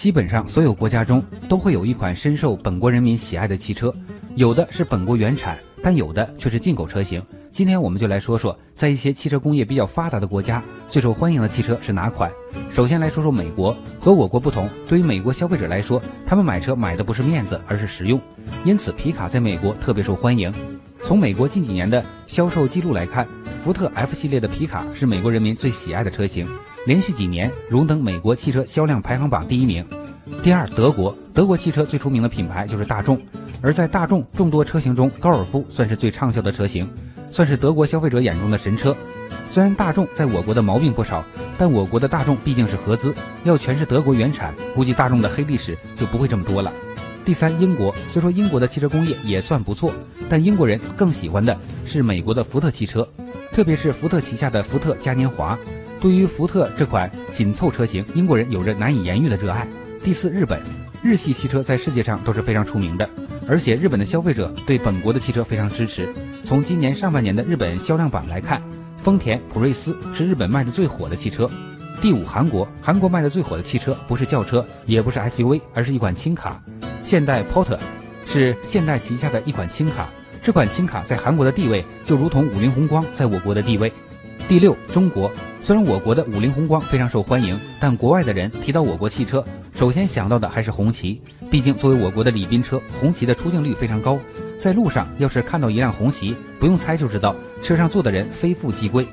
基本上所有国家中都会有一款深受本国人民喜爱的汽车，有的是本国原产，但有的却是进口车型。今天我们就来说说，在一些汽车工业比较发达的国家，最受欢迎的汽车是哪款？首先来说说美国，和我国不同，对于美国消费者来说，他们买车买的不是面子，而是实用，因此皮卡在美国特别受欢迎。从美国近几年的销售记录来看，福特 F 系列的皮卡是美国人民最喜爱的车型。连续几年荣登美国汽车销量排行榜第一名。第二，德国，德国汽车最出名的品牌就是大众，而在大众众多车型中，高尔夫算是最畅销的车型，算是德国消费者眼中的神车。虽然大众在我国的毛病不少，但我国的大众毕竟是合资，要全是德国原产，估计大众的黑历史就不会这么多了。第三，英国，虽说英国的汽车工业也算不错，但英国人更喜欢的是美国的福特汽车，特别是福特旗下的福特嘉年华。对于福特这款紧凑车型，英国人有着难以言喻的热爱。第四，日本日系汽车在世界上都是非常出名的，而且日本的消费者对本国的汽车非常支持。从今年上半年的日本销量榜来看，丰田普锐斯是日本卖的最火的汽车。第五，韩国韩国卖的最火的汽车不是轿车，也不是 SUV，而是一款轻卡，现代 port 是现代旗下的一款轻卡。这款轻卡在韩国的地位就如同五菱宏光在我国的地位。第六，中国虽然我国的五菱宏光非常受欢迎，但国外的人提到我国汽车，首先想到的还是红旗。毕竟作为我国的礼宾车，红旗的出镜率非常高。在路上要是看到一辆红旗，不用猜就知道车上坐的人非富即贵。